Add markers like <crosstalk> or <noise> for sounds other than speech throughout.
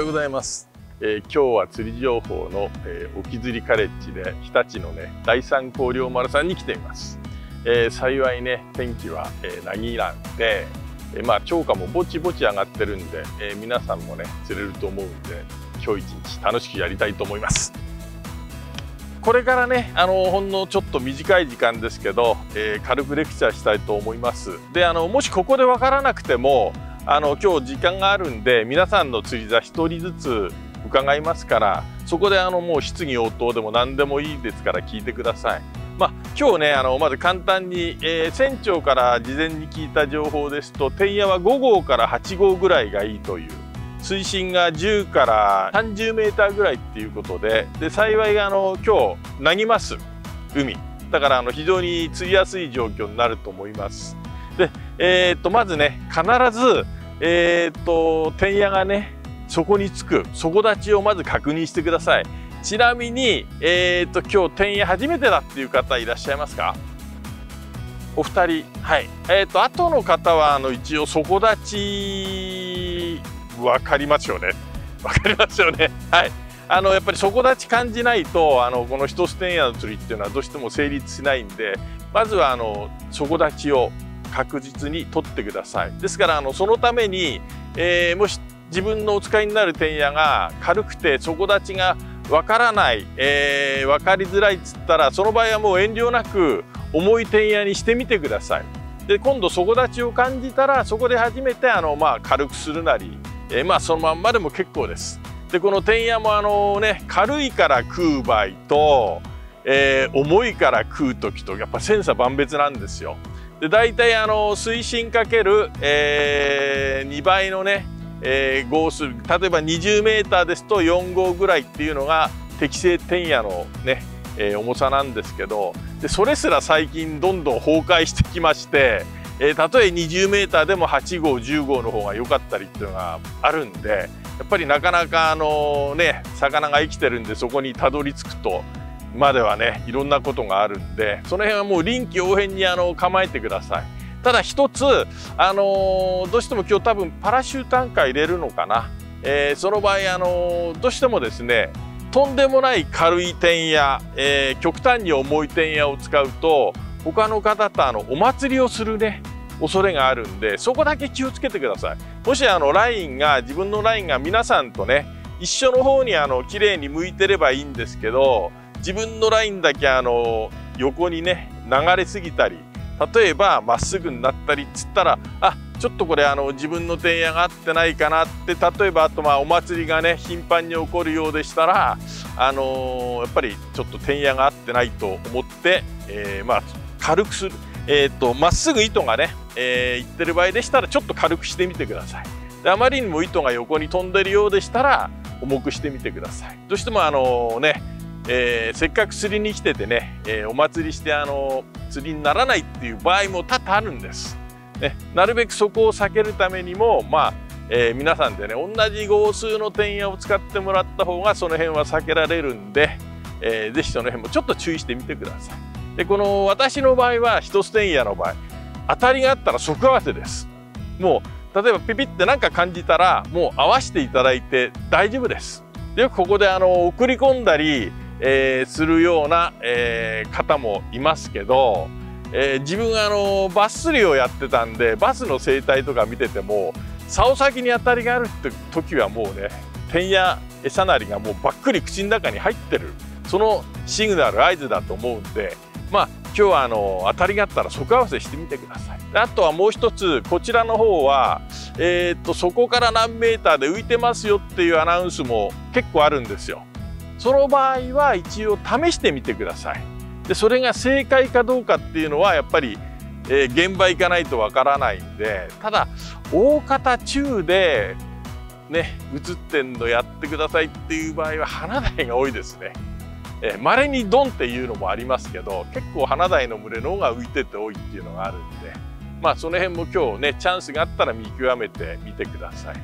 ようございます、えー、今日は釣り情報の、えー、沖釣りカレッジで日立のね第三光陵丸さんに来ています、えー、幸いね天気は、えー、なぎらんで、えー、まあ超過もぼちぼち上がってるんで、えー、皆さんもね釣れると思うんで今日一日楽しくやりたいと思います。これからねあのほんのちょっと短い時間ですけど、えー、軽くレクチャーしたいと思います。であのもしここで分からなくてもあの今日時間があるんで皆さんの釣り座1人ずつ伺いますからそこであのもう質疑応答でも何でもいいですから聞いてください。まあ、今日ねあのまず簡単に、えー、船長から事前に聞いた情報ですと天野は5号から8号ぐらいがいいという水深が10から30メーターぐらいっていうことでで幸いあの今日なぎます海だからあの非常に釣りやすい状況になると思います。で、えー、っとまずね必ずえー、っと、天野がね、そこにつく、底立ちをまず確認してください。ちなみに、えー、っと、今日天野初めてだっていう方いらっしゃいますか？お二人。はい。え、っと、後の方は、あの、一応底立ち、わかりますよね。わかりますよね。はい。あの、やっぱり底立ち感じないと、あの、この一つ天野の釣りっていうのはどうしても成立しないんで、まずは、あの、底立ちを確実に取ってください。ですからあのそのために、えー、もし自分のお使いになる天野が軽くて底立ちがわからない、えー、分かりづらいっつったらその場合はもう遠慮なく重い天野にしてみてください。で今度底立ちを感じたらそこで初めてあの、まあ、軽くするなり、えー、まあそのまんまでも結構です。でこの天野もあのね軽いから食う場合と、えー、重いから食う時とやっぱ千差万別なんですよ。で大体あの水深かける、えー、2倍のね、えー、号数。例えば20メーターですと4号ぐらいっていうのが適正天野のね、えー、重さなんですけどでそれすら最近どんどん崩壊してきまして、えー、たとえ20メーターでも8号10号の方が良かったりっていうのがあるんでやっぱりなかなかあのね魚が生きてるんでそこにたどり着くとまではねいろんなことがあるんでその辺はもう臨機応変にあの構えてください。ただ一つあのどうしても今日多分パラシュートアンカー入れるのかな、えー、その場合あのどうしてもですねとんでもない軽い点や、えー、極端に重い点やを使うと他の方とあのお祭りをするね恐れがあるんでそこだけ気をつけてください。もしあのラインが自分のラインが皆さんとね一緒の方にあの綺麗に向いてればいいんですけど自分のラインだけあの横にね流れすぎたり例えばまっすぐになったりっつったらあちょっとこれあの自分の点野が合ってないかなって例えばあとまあお祭りがね頻繁に起こるようでしたらあのー、やっぱりちょっと点野が合ってないと思って、えー、まあ軽くする。えー、っとまっすぐ糸がね、えー、いってる場合でしたらちょっと軽くしてみてください。であまりにも糸が横に飛んでるようでしたら重くしてみてください。どうしてもあのねえー、せっかく釣りに来ててね、えー、お祭りしてあの釣りにならないっていう場合も多々あるんです。ね、なるべくそこを避けるためにも、まあえー、皆さんでね同じ号数の点矢を使ってもらった方がその辺は避けられるんで、えー、ぜひその辺もちょっと注意してみてください。でこの私の場合は一つ点矢の場合当たりがあったら即合わせです。もう例えばピピって何か感じたらもう合わせていただいて大丈夫です。でよくここであの送り込んだりえー、するような、えー、方もいますけど、えー、自分あのバス釣りをやってたんでバスの生態とか見てても竿先に当たりがあるって時はもうね点や餌なりがもうばっくり口の中に入ってるそのシグナル合図だと思うんでまあ今日はあの当たりがあったら即合わせしてみてください。あとはもう一つこちらの方はえー、っとそこから何メーターで浮いてますよっていうアナウンスも結構あるんですよ。その場合は一応試してみてください。でそれが正解かどうかっていうのはやっぱり、えー、現場行かないとわからないんでただ大方中でね映ってんのやってくださいっていう場合は花台が多いですね。えー、にドンっていうのもありますけど結構花台の群れの方が浮いてて多いっていうのがあるんでまあその辺も今日ねチャンスがあったら見極めてみてください。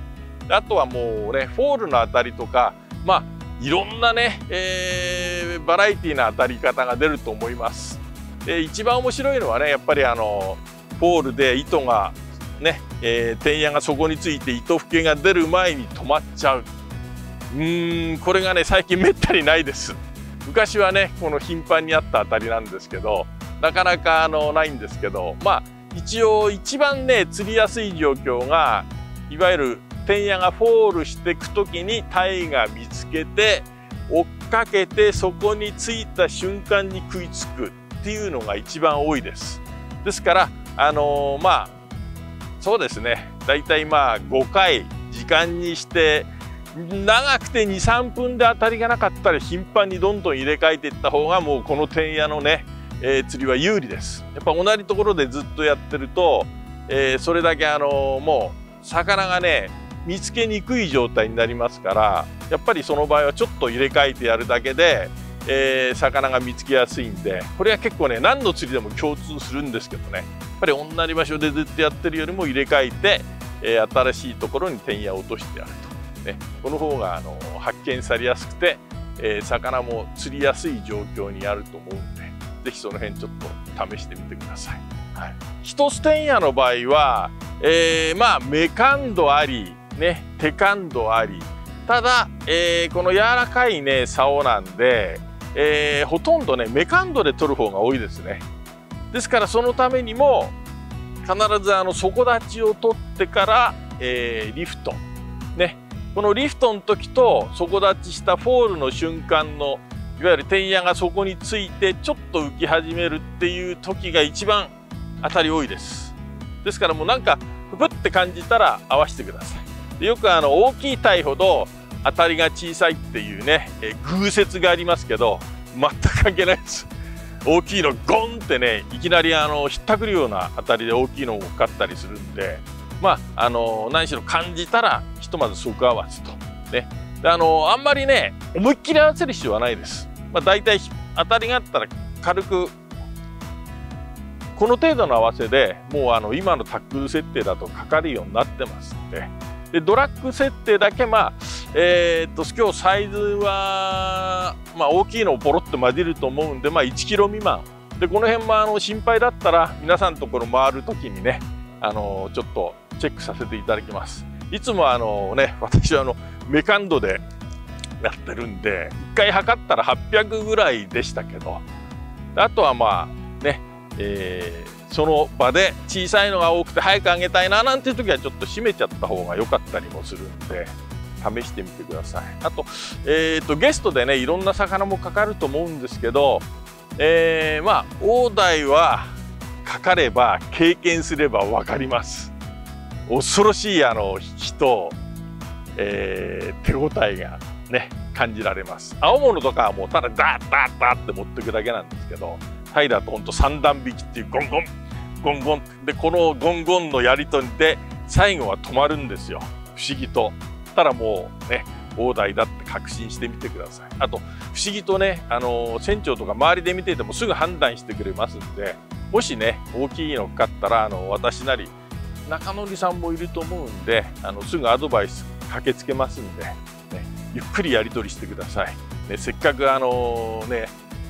あとはもうねフォールのあたりとかまあいろんなね、えー、バラエティーな当たり方が出ると思います。で一番面白いのはねやっぱりあのポールで糸がね、えー、天矢がそこについて糸吹けが出る前に止まっちゃうーんこれがね最近めったにないです昔はねこの頻繁にあったあたりなんですけどなかなかあのないんですけどまあ一応一番ね釣りやすい状況がいわゆる天野がフォールしていく時にタイが見つけて追っかけてそこに着いた瞬間に食いつくっていうのが一番多いです。ですからあのー、まあそうですね。だいたいまあ5回時間にして長くて23分で当たりがなかったら頻繁にどんどん入れ替えていった方がもうこの天野のね、えー、釣りは有利です。やっぱ同じところでずっとやってると、えー、それだけあのー、もう魚がね見つけにくい状態になりますからやっぱりその場合はちょっと入れ替えてやるだけで、えー、魚が見つけやすいんでこれは結構ね何の釣りでも共通するんですけどね。やっぱり同じ場所でずっとやってるよりも入れ替えて、えー、新しいところに天野を落としてやると、ね、この方があの発見されやすくて、えー、魚も釣りやすい状況にあると思うんで是非その辺ちょっと試してみてください。はい、一つ天野の場合は、えー、まあメ感度ありね手感度あり。ただ、えー、この柔らかいね竿なんで、えー、ほとんどねメカンドで取る方が多いですね。ですからそのためにも必ずあの底立ちを取ってから、えー、リフト。ねこのリフトの時と底立ちしたフォールの瞬間のいわゆる天野がそこについてちょっと浮き始めるっていう時が一番当たり多いです。ですからもうなんかふぶって感じたら合わせてください。よくあの大きい鯛ほど当たりが小さいっていうね、え偶説がありますけど全く関係ないです。大きいのゴンってねいきなりあのひったくるような当たりで大きいのをかったりするんでまああの何しろ感じたらひとまず即合わせと。ね。であのあんまりね思いっきり合わせる必要はないです、まあ、大体当たりがあったら軽くこの程度の合わせでもうあの今のタックル設定だとかかるようになってますんで。でドラッグ設定だけまあえー、っと今日サイズは、まあ、大きいのをポロッと混じると思うんで、まあ、1キロ未満。でこの辺もあの心配だったら皆さんのところ回る時にねあのちょっとチェックさせていただきます。いつもあのね私はあのメカンドでやってるんで1回測ったら800ぐらいでしたけど。あとはまあね、えー、その場で小さいのが多くて早くあげたいななんていう時はちょっと閉めちゃった方が良かったりもするんで試してみてください。あと,、えーと、ゲストでねいろんな魚もかかると思うんですけど、えー、まあ大台はかかれば経験すれば分かります。恐ろしいあの引きと、えー、手応えがね感じられます。青物とかはもうただダーダーダーって持っていくだけなんですけどタイだとほんと三段引きっていうゴンゴンゴンゴン。でこのゴンゴンのやり取りで最後は止まるんですよ。不思議と。たらもうね大台だって確信してみてください。あと不思議とねあの船長とか周りで見ててもすぐ判断してくれますんでもしね大きいのかかったらあの私なり中則さんもいると思うんであのすぐアドバイス駆けつけますんで、ね、ゆっくりやり取りしてください、ね、せっかくあのね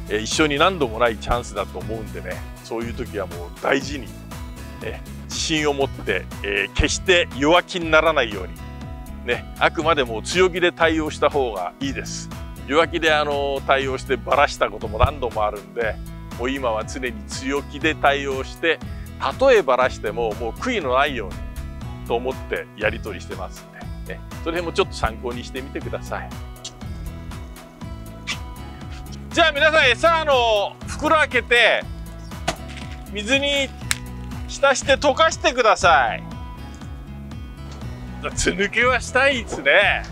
一緒に何度もないチャンスだと思うんでねそういう時はもう大事に、ね、自信を持って、えー、決して弱気にならないようにね、あくまでも強気で対応した方がいいです。弱気であの対応してばらしたことも何度もあるんで、もう今は常に強気で対応して、たとえばらしてももう悔いのないようにと思ってやり取りしてますんで、ね、それもちょっと参考にしてみてください。じゃあ皆さん餌の袋開けて水に浸して溶かしてください。つ抜けはしたいですね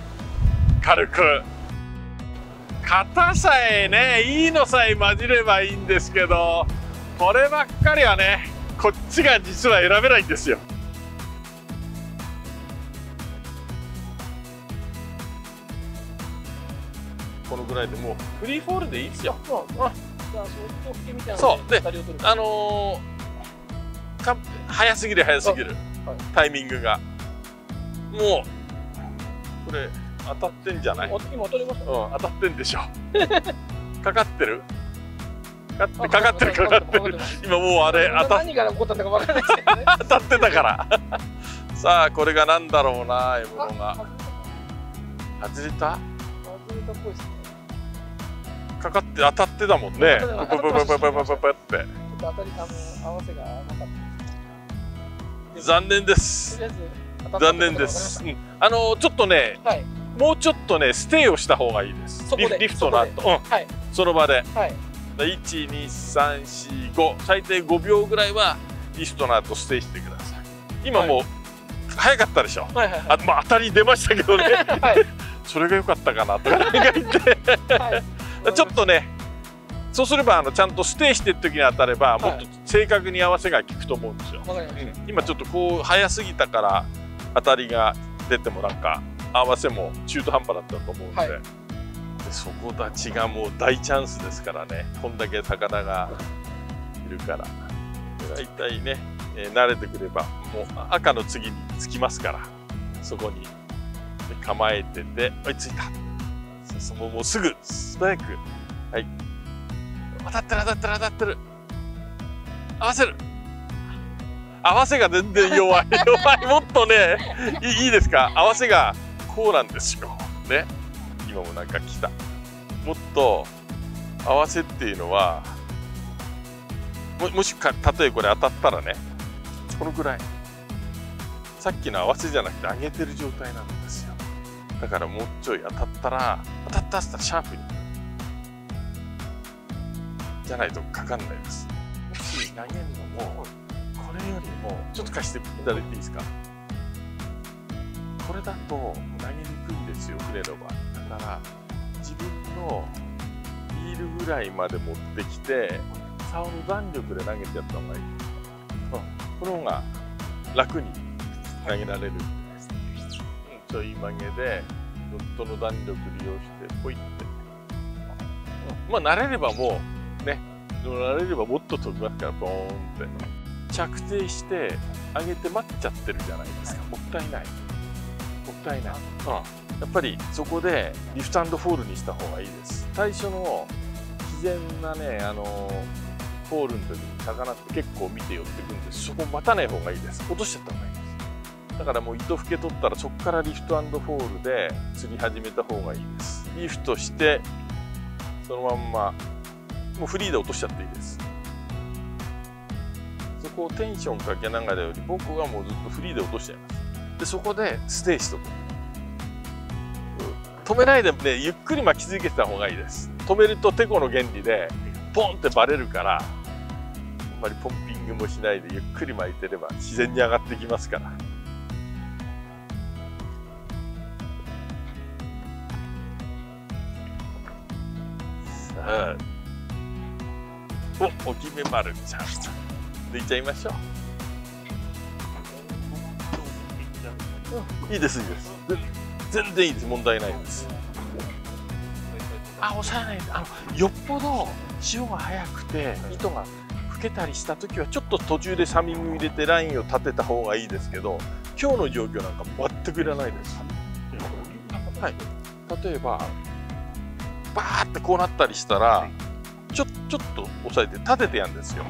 軽く型さえねいいのさえ混じればいいんですけどこればっかりはねこっちが実は選べないんですよこのぐらいでもうフリーフォールでいいですよ。そう。であのー、か早すぎる早すぎる、はい、タイミングが。もうこれ当たってんじゃない？今当たりました、うん、当たってんでしょ。<laughs> かかってる？かかかってるかかってる。今もうあれ当た何が起こったのか分からないですけどね。<laughs> 当たってたから。さあこれが何だろうな獲物が。外れた？たっぽいですねかかって当たってたもんね。当たってたパパパパパパパパってちょっと当たりあの合わせがなかった。残念です。残念です、うん。あのちょっとねはい。もうちょっとねステイをした方がいいです。リフリフトの後。うん。はい。その場で。はい。12345最低5秒ぐらいはリフトの後ステイしてください。今もう、早かったでしょ。はいはいあ、まあ、当たり出ましたけどね。<laughs> はい。<laughs> それが良かったかなとか言って。はいちょっとねそうすればあのちゃんとステイしてる時に当たればもっと正確に合わせが効くと思うんですよ、今ちょっとこう早すぎたから当たりが出てもなんか合わせも中途半端だったと思うんで,、はい。でそこ立ちがもう大チャンスですからね。こんだけ魚がいるから。大体ね、えー慣れてくればもう赤の次につきますから。そこにで構えてて追いついたそうそうもうすぐ素早くはい。当たってる当たってる当たってる。合わせる。合わせが全然弱い。<laughs> 弱い。もっとねいいですか？合わせがこうなんですよ。ね。今もなんか来た。もっと合わせっていうのはももしか例えこれ当たったらねこのぐらい。さっきの合わせじゃなくて上げてる状態なんですよだからもうちょい当たったら当たったっつったらシャープにじゃないとかかんないです。もし投げるのもこれよりもちょっと貸していただいていいですか？これだと投げにくいんですよ船の場合だから自分のビールぐらいまで持ってきて竿の弾力で投げてやった方がいい、この方が楽に投げられる、ちょい曲げでドットの弾力利用してポイって、うん、まあ慣れればもうね慣れればもっと飛びますからボーンって。着底して上げて待っちゃってるじゃないですか。もったいない。もったいない、うん、やっぱりそこでリフトフォールにした方がいいです。最初の自然なねあのフォールの時に魚って結構見て寄ってくんです。そこ待たない方がいいです。落としちゃった方がいいだからもう糸ふけ取ったらそこからリフトフォールで釣り始めた方がいいです。リフトしてそのまんまもうフリーで落としちゃっていいです。そこをテンションかけながらより僕はもうずっとフリーで落としちゃいます。でそこでステイしとく止めないでねゆっくり巻き続けてた方がいいです。止めるとテコの原理でポンってバレるからあんまりポンピングもしないでゆっくり巻いてれば自然に上がってきますから。さあお、おきめ丸ちゃん。抜いちゃいましょう。いいです、いいです。全然いいです、問題ないです。あ、抑えないで。あの、よっぽど潮が速くて、糸が吹けたりした時は、ちょっと途中でサミング入れてラインを立てた方がいいですけど、今日の状況なんか全くいらないです。はい。例えば、バーってこうなったりしたら、ちょちょっと押さえて立ててやんですよ。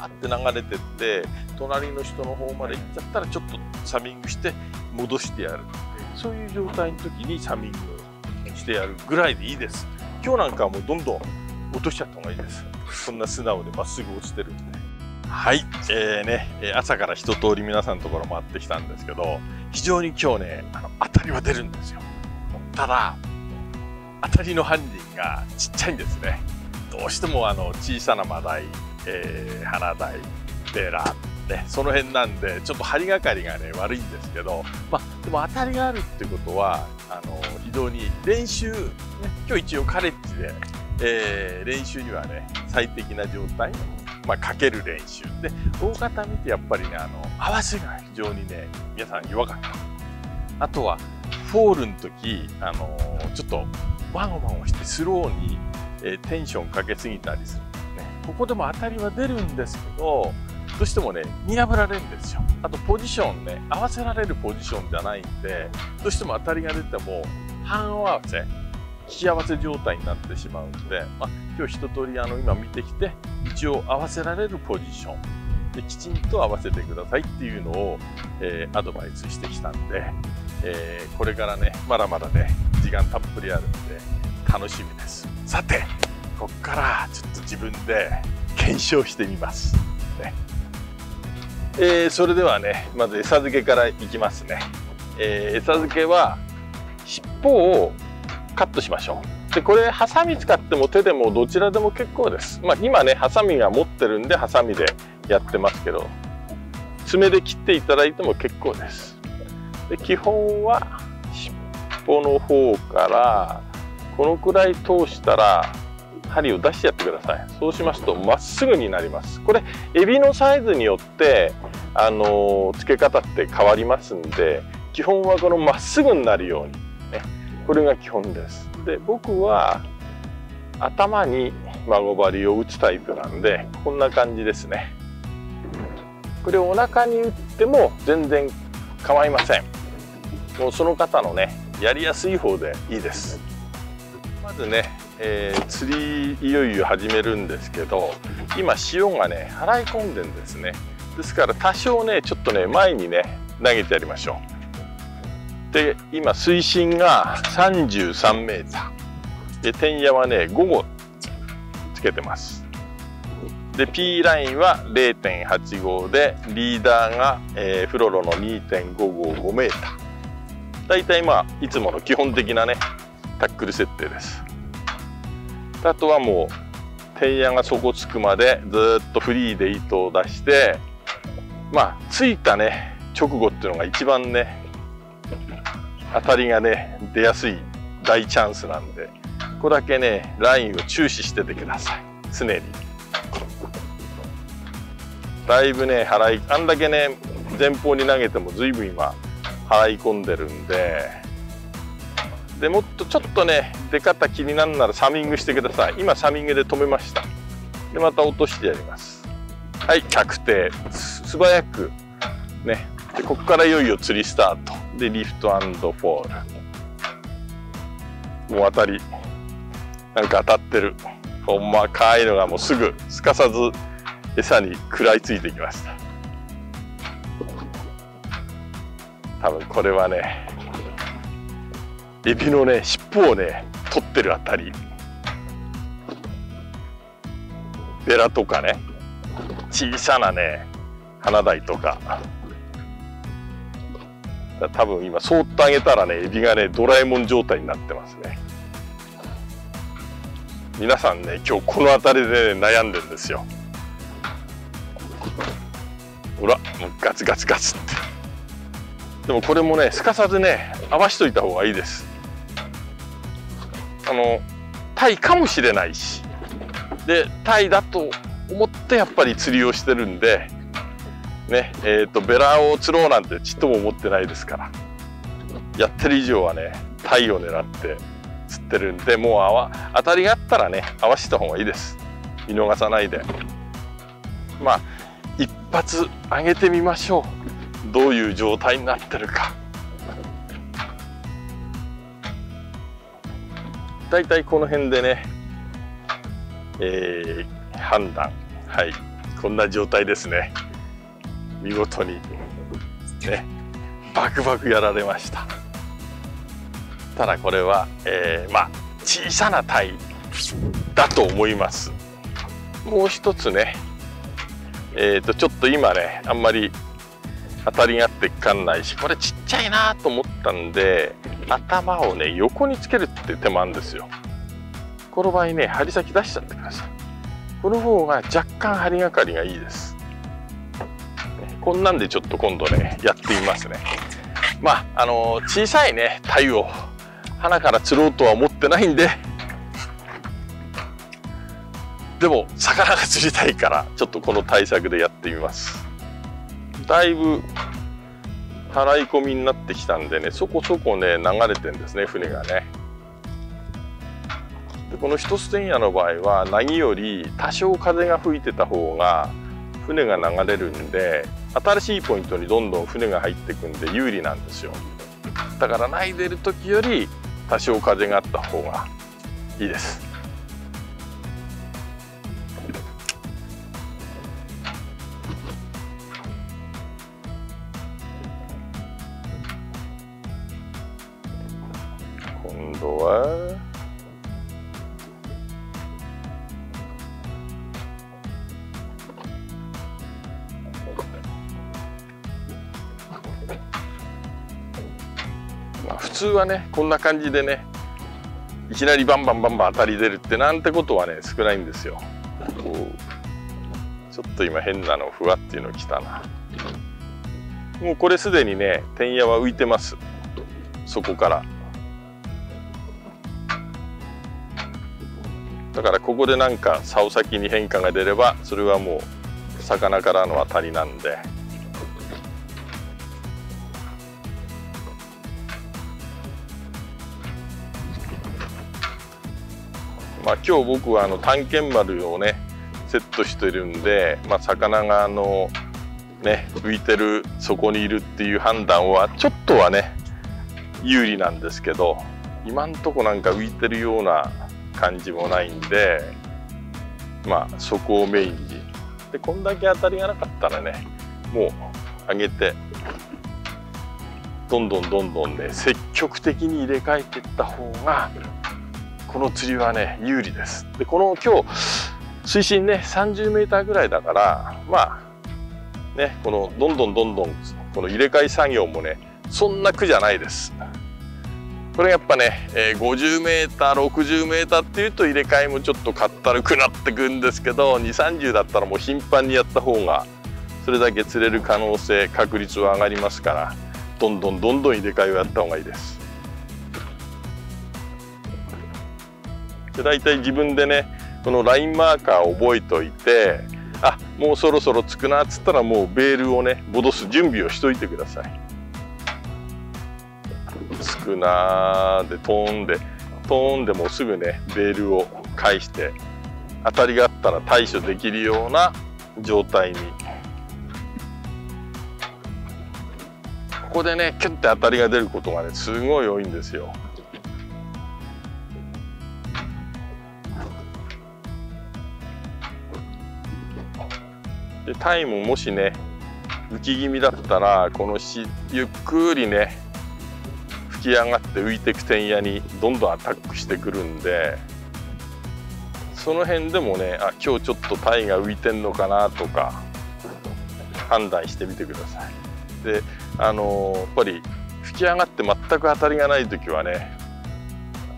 あって流れてって隣の人の方まで行っちゃったらちょっとサミングして戻してやる。そういう状態の時にサミングしてやるぐらいでいいです。今日なんかはもうどんどん落としちゃった方がいいです。そんな素直でまっすぐ落ちてるんで。はい。えーね。えー朝から一通り皆さんのところ回ってきたんですけど非常に今日ねあの当たりは出るんですよ。ただ当たりの犯人がちっちゃいんですね。どうしてもあの小さなマダイ、えー、花鯛ベラ、ね、その辺なんでちょっと針がかりがね悪いんですけど、まあ、でも当たりがあるってことはあの非常に練習、ね、今日一応カレッジで、えー練習にはね最適な状態、まあ、かける練習。で大方見てやっぱりねあの合わせが非常にね皆さん弱かった。あとはフォールの時あのちょっとワンワンをしてスローにえーテンションかけすぎたりする、ここでも当たりは出るんですけどどうしてもね見破られるんですよ。あとポジションね合わせられるポジションじゃないんでどうしても当たりが出ても半合わせ引き合わせ状態になってしまうんで、まあ、今日一通りあの今見てきて一応合わせられるポジション。できちんと合わせてくださいっていうのを、えーアドバイスしてきたんで、えーこれからねまだまだね時間たっぷりあるんで楽しみです。さてここからちょっと自分で検証してみます、ね。えー、それではねまず餌付けからいきますね、えー、餌付けは尻尾をカットしましょう。でこれハサミ使っても手でもどちらでも結構です。まあ今ねハサミが持ってるんでハサミでやってますけど爪で切っていただいても結構です。で基本は尻尾の方からこのくらい通したら針を出してやってください。そうしますとまっすぐになります。これエビのサイズによってあの付け方って変わりますんで基本はこのまっすぐになるように、ね、これが基本です。で僕は頭に孫針を打つタイプなんでこんな感じですね。これお腹に打っても全然構いません。もうその方のねやりやすい方でいいです。まずね、えー、釣りいよいよ始めるんですけど今潮がね払い込んでんですね。ですから多少ねちょっとね前にね投げてやりましょう。で今水深が33メーター。で天野はね5個つけてます。で P ラインは0.85でリーダーが、えー、フロロの2.555メーター。だいたいまあいつもの基本的なねタックル設定です。あとはもう天野が底つくまでずっとフリーで糸を出してまあついたね直後っていうのが一番ね当たりがね出やすい大チャンスなんでここだけねラインを注視しててください。常に。だいぶね払いあんだけね前方に投げても随分今払い込んでるんででもっとちょっとね出方気になるならサミングしてください。今サミングで止めました。でまた落としてやります。はい確定。素早くね。でここからいよいよ釣りスタート。でリフトフォール。もう当たりなんか当たってる。細かいのがもうすぐすかさず餌に食らいついてきました。多分これはねエビのね尻尾をね取ってるあたり。ベラとかね小さなね花鯛とか。多分今そーっとあげたらねエビがねドラえもん状態になってますね。皆さんね今日この辺りで、ね、悩んでるんですよ。ほらもうガツガツガツって。でもこれもねすかさずね合わしといた方がいいです。あのタイかもしれないし。でタイだと思ってやっぱり釣りをしてるんでねえーと、ベラを釣ろうなんてちっとも思ってないですから。やってる以上はねタイを狙って釣ってるんでもうあわ当たりがあったらね合わせた方がいいです。見逃さないで。まあ一発上げてみましょう。どういう状態になってるか。だいたいこの辺でね、えー、判断。はい。こんな状態ですね。見事にねバクバクやられました。ただこれは、えー、まあ小さな鯛だと思います。もう一つねえー、とちょっと今ねあんまり当たりがあってかんないしこれちっちゃいなと思ったんで頭をね横につけるって手もあるんですよ。この場合ね針先出しちゃってください。この方が若干針がかりがいいです、こんなんでちょっと今度ねやってみますね。まああの小さいね鯛を花から釣ろうとは思ってないんででも魚が釣りたいからちょっとこの対策でやってみます。だいぶ払い込みになってきたんでねそこそこね流れてんですね船がね。でこの一つ天屋の場合は凪より多少風が吹いてた方が船が流れるんで新しいポイントにどんどん船が入ってくんで有利なんですよ。だからないでる時より多少風があった方がいいです。わ <laughs> まあ普通はねこんな感じでねいきなりバンバンバンバン当たり出るってなんてことはね少ないんですよ。ちょっと今変なのふわっていうの来たな。もうこれすでにねてんやは浮いてます。そこから。だからここでなんか竿先に変化が出ればそれはもう魚からの当たりなんで。まあ、今日僕はあの探検丸をねセットしてるんで、まあ、魚があのね浮いてるそこにいるっていう判断はちょっとはね有利なんですけど今んとこなんか浮いてるような感じもないんでまあそこをメインに。でこんだけ当たりがなかったらねもう上げてどんどんどんどんね積極的に入れ替えていった方がこの釣りはね有利です。でこの今日水深ね 30m ぐらいだからまあねこのどんどんどんどんこの入れ替え作業もねそんな苦じゃないです。これやっぱね、え、50m60m っていうと入れ替えもちょっとかったるくなってくんですけど230だったらもう頻繁にやった方がそれだけ釣れる可能性確率は上がりますからどんどんどんどん入れ替えをやった方がいいです。で大体自分でねこのラインマーカーを覚えておいてあもうそろそろつくなっつったらもうベールをね戻す準備をしといてください。つくなー。で飛んで飛んでもうすぐねベールを返して当たりがあったら対処できるような状態に。ここでねキュッて当たりが出ることがねすごい多いんですよ。でタイムもしね浮き気味だったらこのしゆっくりね吹き上がって浮いてく天野にどんどんアタックしてくるんでその辺でもねあ今日ちょっとタイが浮いてんのかなとか判断してみてください。であのー、やっぱり吹き上がって全く当たりがない時はね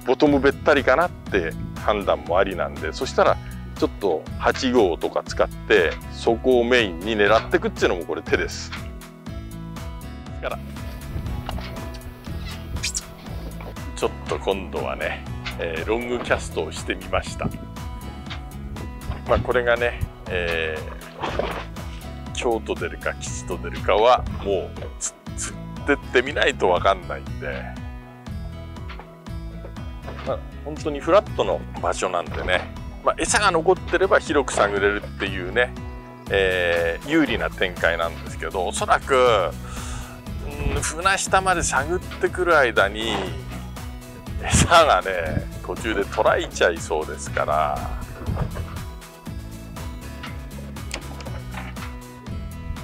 ボトムべったりかなって判断もありなんでそしたらちょっと8号とか使ってそこをメインに狙っていくっていうのもこれ手ですからちょっと今度はね、えー、ロングキャストをしてみました。まあこれがね、えー、京都出るか吉と出るかはもう釣ってってみないと分かんないんで。まあ本当にフラットの場所なんでね。まあ、餌が残ってれば広く探れるっていうね、えー、有利な展開なんですけどおそらく、船下まで探ってくる間に餌がね途中で捉えちゃいそうですから。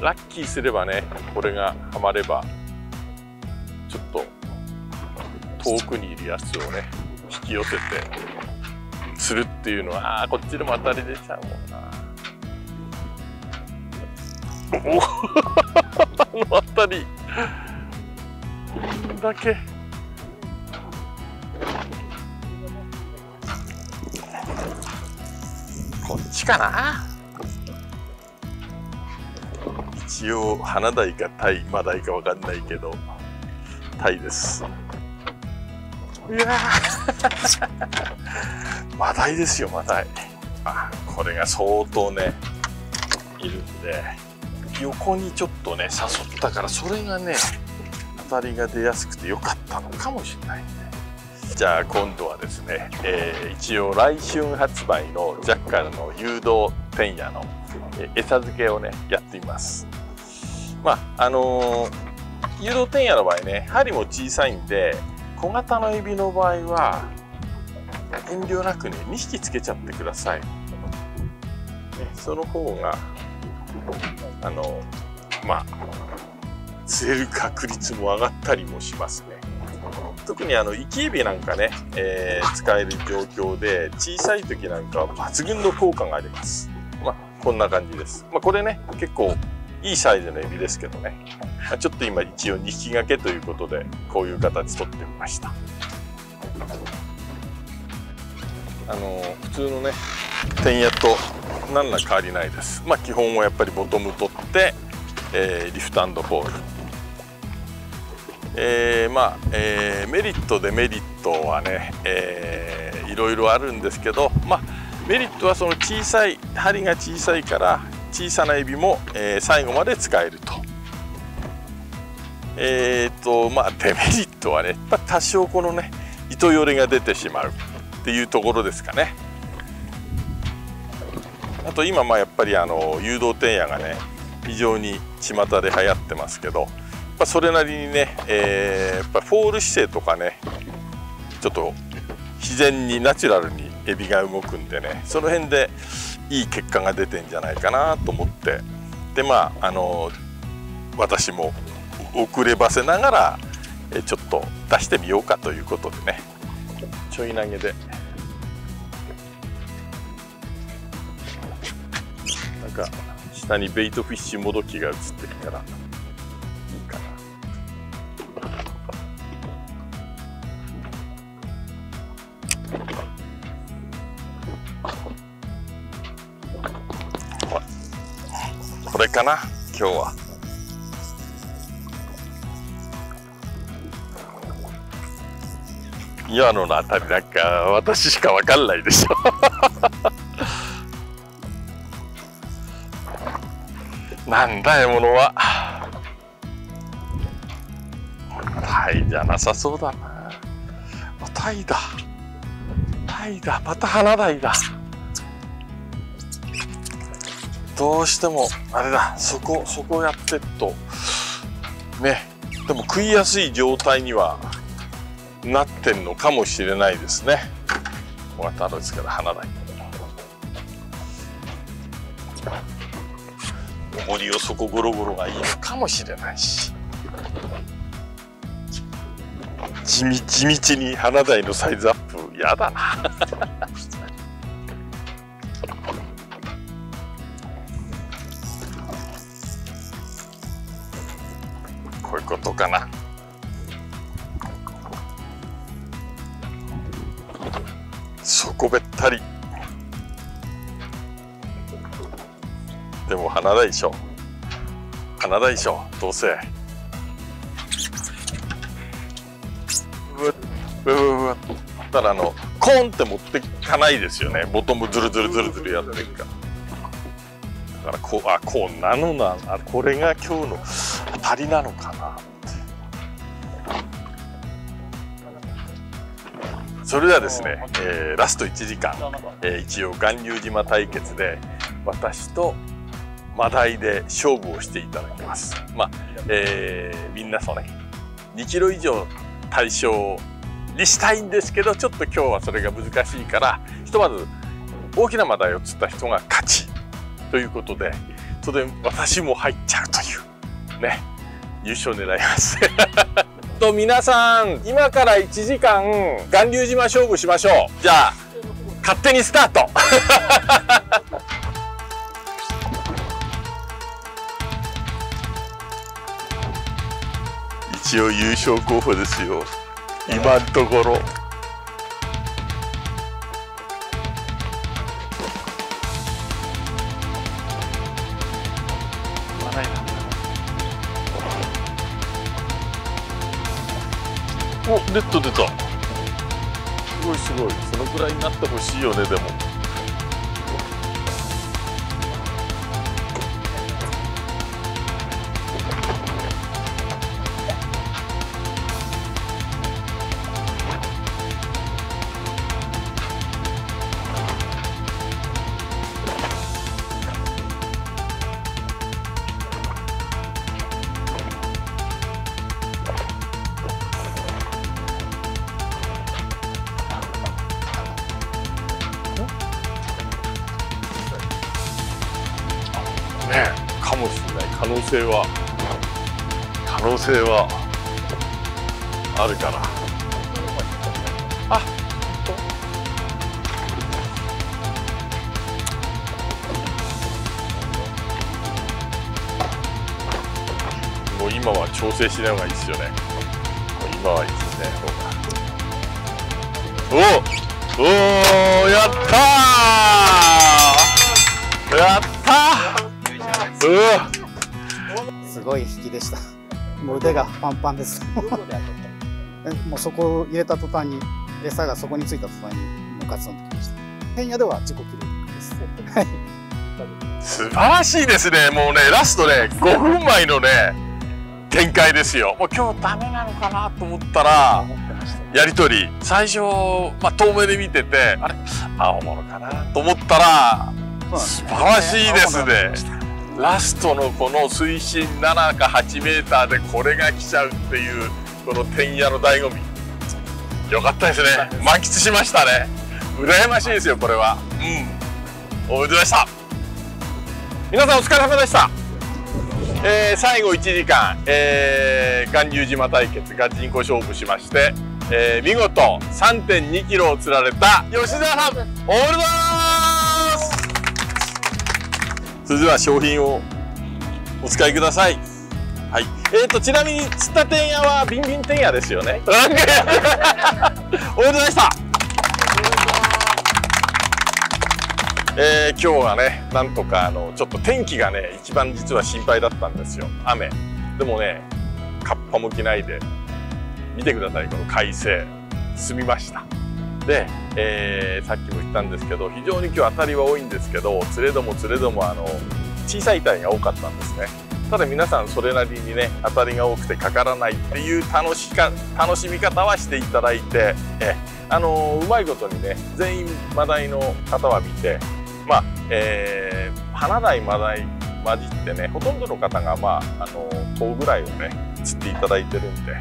ラッキーすればねこれがはまればちょっと遠くにいるやつをね引き寄せてするっていうのはあこっちでも当たり出ちゃうもんな。おお <laughs> あの当たり。だけ。こっちかな。一応花鯛かタイマダイか分かんないけどタイです。いやマダイですよマダイあこれが相当ねいるんで横にちょっとね誘ったからそれがね当たりが出やすくてよかったのかもしれないねじゃあ今度はですね、えー、一応来春発売のジャッカルの誘導天野の、え餌付けをねやってみます。まああのー、誘導天野の場合ね針も小さいんで小型のエビの場合は遠慮なくね2匹つけちゃってください、ね、その方があのまあ釣れる確率も上がったりもしますね。特にあの生きエビなんかね、えー、使える状況で小さい時なんかは抜群の効果があります。まあこんな感じです、まあ、これね結構いいサイズのエビですけどね、まあ、ちょっと今一応2匹掛けということでこういう形取ってみました。あの普通のね天野と何ら変わりないです。まあ基本はやっぱりボトム取って、えー、リフトボール。えー、まあ、えー、メリットデメリットはね、えー、いろいろあるんですけどまあメリットはその小さい針が小さいから小さなエビも、えー、最後まで使えると。えーとまあ、デメリットはねまあ多少このね糸よれが出てしまうっていうところですかね。あと今まあやっぱりあの誘導天野がね非常に巷で流行ってますけどぱそれなりにね、えー、やっぱフォール姿勢とかねちょっと自然にナチュラルにエビが動くんでねその辺でいい結果が出てんじゃないかなと思って。でまああの私も遅ればせながらえちょっと出してみようかということでね。ちょい投げで。なんか下にベイトフィッシュもどきが映ってるから。かな今日は。今ののあたりなんか私しか分かんないでしょ。<laughs> なんだ獲物は。タイじゃなさそうだな。タイだタイだまた花鯛だ。どうしてもあれだそこそこやってっとね。でも食いやすい状態にはなってんのかもしれないですね。小型ですから花鯛おもりをそこゴロゴロがいいのかもしれないし。地道に花鯛のサイズアップやだな。ういうことかな底べったり。でも花大将花大将どうせ。うわうわたらあのコーンって持ってかないですよね。ボトムズルズルズルズルやってるから。だからこうあこうなのな。あこれが今日の当たりなのそれではですね、えー、ラスト1時間、えー、一応巌流島対決で私とマダイで勝負をしていただきます。まあ、えー、みんなとね2キロ以上対象にしたいんですけどちょっと今日はそれが難しいからひとまず大きなマダイを釣った人が勝ちということで当然私も入っちゃうというね優勝狙いますと皆さん今から1時間巌流島勝負しましょう。じゃあ勝手にスタート。一応優勝候補ですよ。今のところ。レット出た。すごいすごい。そのくらいになってほしいよねでも。性は。可能性は。あるから。あ今は調整しない方がいいですよね。今はいいですねおおおやったー。やったー。うわ。でした。もう腕がパンパンです。<laughs> えもうそこを入れた途端に、餌がそこについた途端に、もうガツンときました。変野では自己記録です。はい。素晴らしいですねもうねラストね5分前のね展開ですよもう今日ダメなのかなと思ったら。やり取り最初、まあ、遠目で見ててあれ？青物かなと思ったら素晴らしいですねラストのこの水深7か8メーターでこれが来ちゃうっていうこの天野の醍醐味。よかったですね。満喫しましたね。羨ましいですよこれは。うん。おめでとうございました。皆さんお疲れ様でした。えー最後1時間、えー、巌流島対決ガチンコ勝負しまして、えー見事3.2キロを釣られた吉澤さん。おめでとうございますそれでは商品をお使いください。はい。えーとちなみに釣った天野はビンビン天野ですよね。<laughs> おめでとうございました。えー今日はねなんとかあのちょっと天気がね一番実は心配だったんですよ。雨。でもねカッパも着ないで見てくださいこの快晴。済みましたで、えーさっきも言ったんですけど非常に今日当たりは多いんですけど釣れども釣れどもあの小さい鯛が多かったんですね。ただ皆さんそれなりにね当たりが多くてかからないっていう楽しか楽しみ方はしていただいてえあのうまいことにね全員マダイの方は見てまあ、えー、花鯛マダイ混じってねほとんどの方がまああの10ぐらいをね釣っていただいてるんで、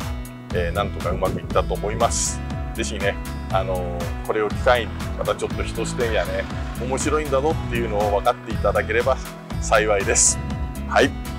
えーなんとかうまくいったと思います。ぜひねあのこれを機会にまたちょっと人視点やね面白いんだぞっていうのを分かっていただければ幸いです。はい。